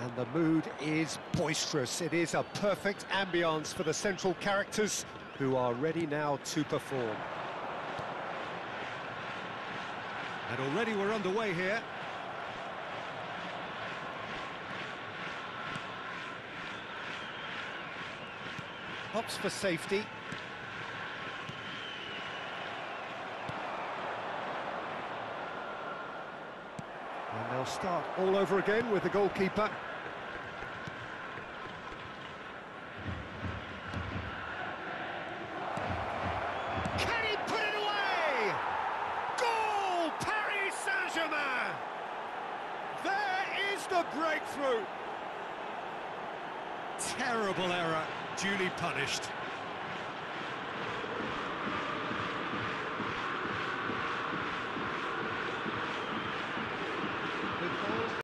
And the mood is boisterous. It is a perfect ambience for the central characters who are ready now to perform. And already we're underway here. Hops for safety. They'll start all over again with the goalkeeper. Can he put it away? Goal! Paris Saint-Germain! There is the breakthrough! Terrible error, duly punished.